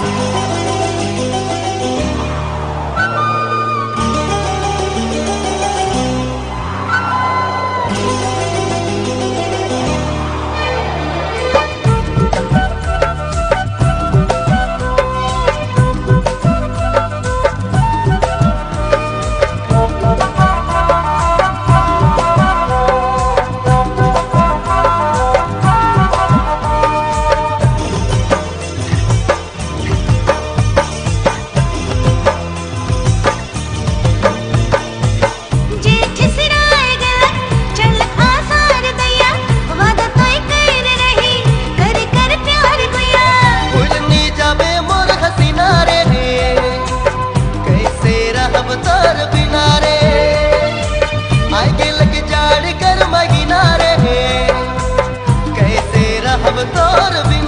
जेठ அவதாரவின்